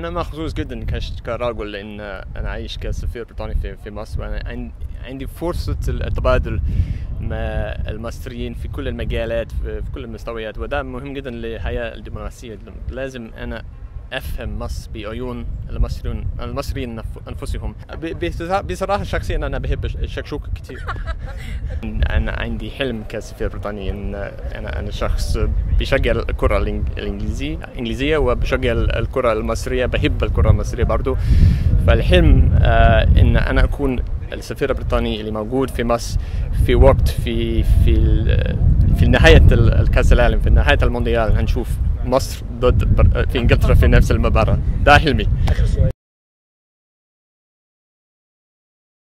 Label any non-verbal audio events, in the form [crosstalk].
أنا محظوظ جدا كرجل لأن أنا عايش كسفير بريطاني في في مصر وأنا عن- عندي فرصة التبادل مع المصريين في كل المجالات في كل المستويات وده مهم جدا للحياه الدبلوماسيه لازم أنا أفهم مصر بعيون المصريين المصريين نف- أنفسهم. بصراحة شخصيا أنا بحب الشكشوكه كتير. [laughs] أنا عندي حلم كسفير بريطاني إن أنا أنا شخص بيشجع الكرة الانجليزيه الإنجليزية وبشجع الكرة المصرية. بحب الكرة المصرية برضو. فالحلم آه إن أنا أكون السفير البريطاني اللي موجود في مصر في وقت في في في نهاية ال- الكأس العالم في نهاية المونديال. هنشوف. مصر ضد في إنجلترا في نفس المباراة. ده حلمي